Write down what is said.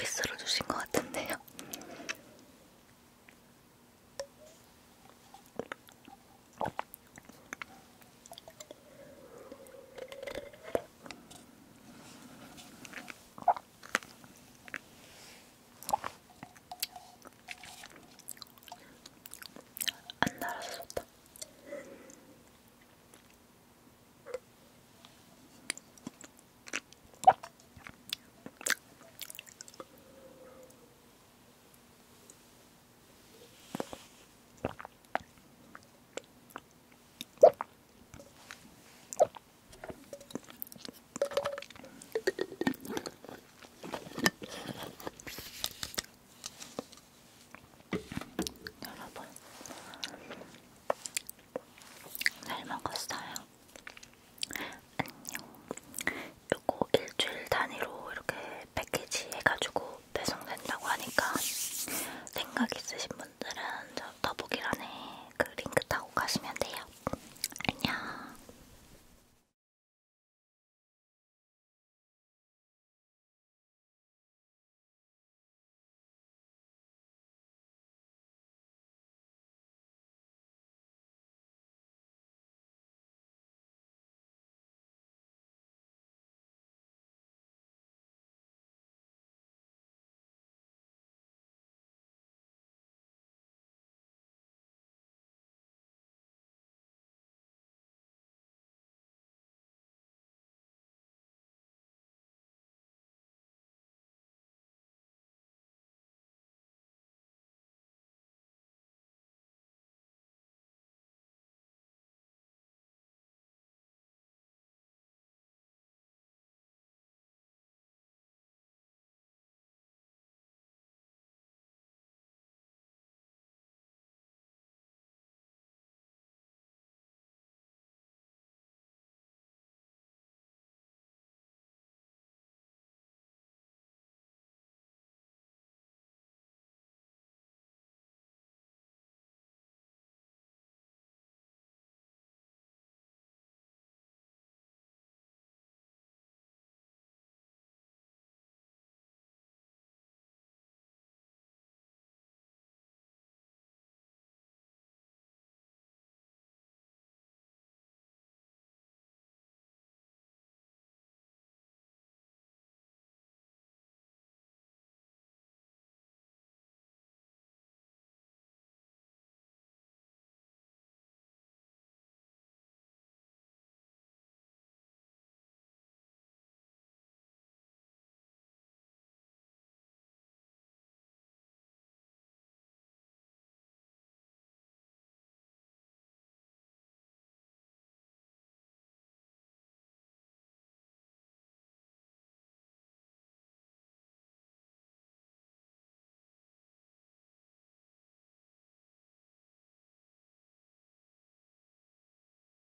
peso